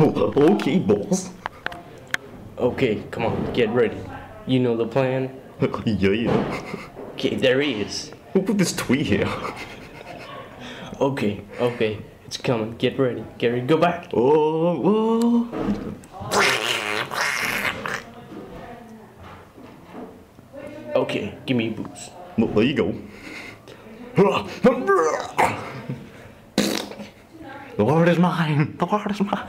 okay, boss. Okay, come on, get ready. You know the plan? yeah, yeah. Okay, there he is. Who put this tweet here? Okay, okay, it's coming. Get ready. Get ready. Go back. Oh, oh, Okay, give me a boost. oh. There you go. The world is mine. The world is mine.